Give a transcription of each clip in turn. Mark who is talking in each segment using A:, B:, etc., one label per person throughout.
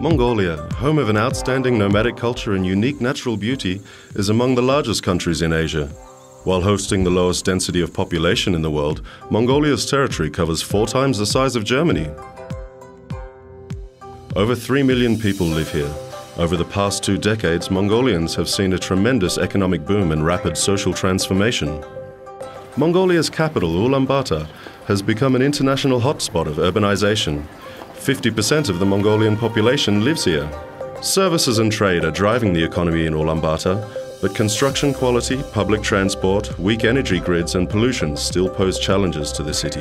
A: Mongolia, home of an outstanding nomadic culture and unique natural beauty, is among the largest countries in Asia. While hosting the lowest density of population in the world, Mongolia's territory covers four times the size of Germany. Over 3 million people live here. Over the past two decades, Mongolians have seen a tremendous economic boom and rapid social transformation. Mongolia's capital, Ulaanbaatar, has become an international hotspot of urbanization. 50% of the Mongolian population lives here. Services and trade are driving the economy in Ulaanbaatar, but construction quality, public transport, weak energy grids and pollution still pose challenges to the city.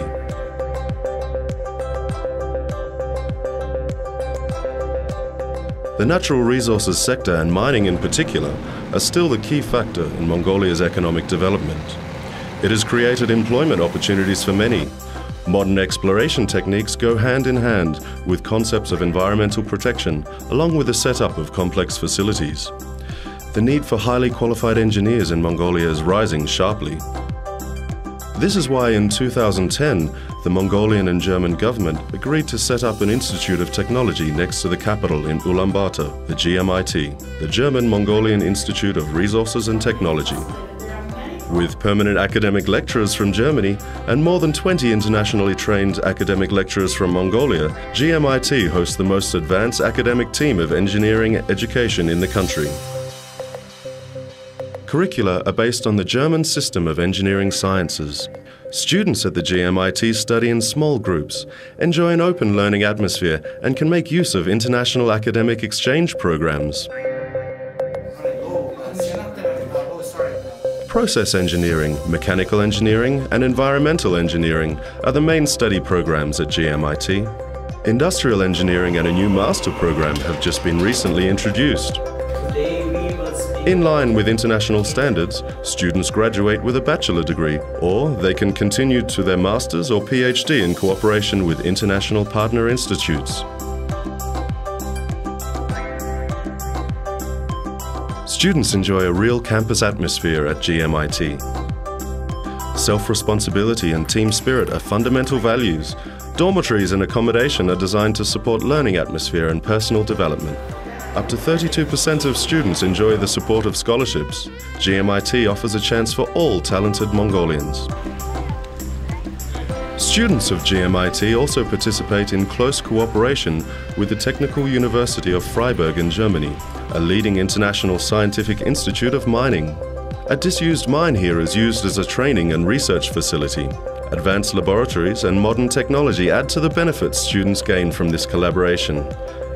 A: The natural resources sector and mining in particular are still the key factor in Mongolia's economic development. It has created employment opportunities for many. Modern exploration techniques go hand in hand with concepts of environmental protection along with the setup of complex facilities. The need for highly qualified engineers in Mongolia is rising sharply. This is why in 2010, the Mongolian and German government agreed to set up an Institute of Technology next to the capital in Ulaanbaatar, the GMIT, the German Mongolian Institute of Resources and Technology. With permanent academic lecturers from Germany and more than 20 internationally trained academic lecturers from Mongolia, GMIT hosts the most advanced academic team of engineering education in the country. Curricula are based on the German system of engineering sciences. Students at the GMIT study in small groups, enjoy an open learning atmosphere, and can make use of international academic exchange programs. Process engineering, mechanical engineering, and environmental engineering are the main study programs at GMIT. Industrial engineering and a new master program have just been recently introduced. In line with international standards, students graduate with a bachelor degree, or they can continue to their master's or PhD in cooperation with international partner institutes. Students enjoy a real campus atmosphere at GMIT. Self-responsibility and team spirit are fundamental values. Dormitories and accommodation are designed to support learning atmosphere and personal development. Up to 32% of students enjoy the support of scholarships. GMIT offers a chance for all talented Mongolians. Students of GMIT also participate in close cooperation with the Technical University of Freiberg in Germany, a leading international scientific institute of mining. A disused mine here is used as a training and research facility. Advanced laboratories and modern technology add to the benefits students gain from this collaboration.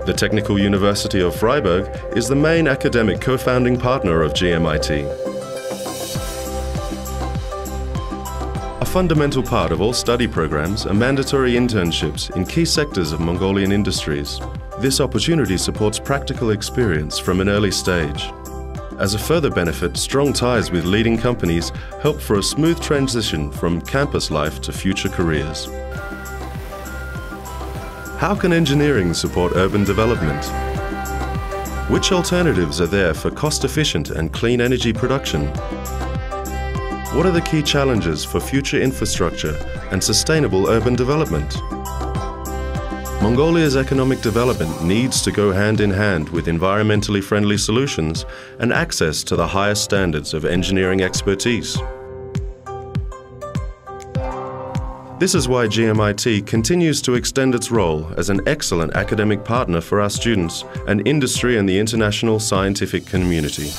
A: The Technical University of Freiberg is the main academic co-founding partner of GMIT. Fundamental part of all study programs are mandatory internships in key sectors of Mongolian industries. This opportunity supports practical experience from an early stage. As a further benefit, strong ties with leading companies help for a smooth transition from campus life to future careers. How can engineering support urban development? Which alternatives are there for cost-efficient and clean energy production? What are the key challenges for future infrastructure and sustainable urban development? Mongolia's economic development needs to go hand in hand with environmentally friendly solutions and access to the highest standards of engineering expertise. This is why GMIT continues to extend its role as an excellent academic partner for our students and industry and the international scientific community.